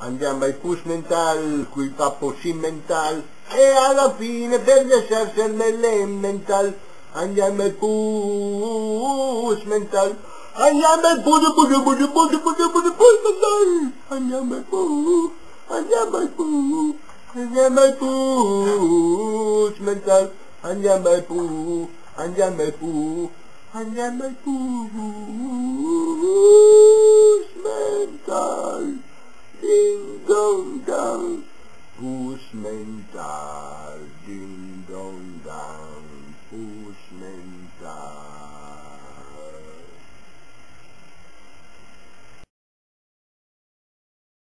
andiamo ai pus mental, qui pappo sin mental, e alla fine per lasciarsi mental, andiamo ai pus mental, andiamo ai pus, pus, pus, pus, pus, pus, pus mental, andiamo ai pus, andiamo ai pus, andiamo ai pus mental, andiamo ai pus, andiamo ai pus, andiamo ai pus slow down. Husmenta din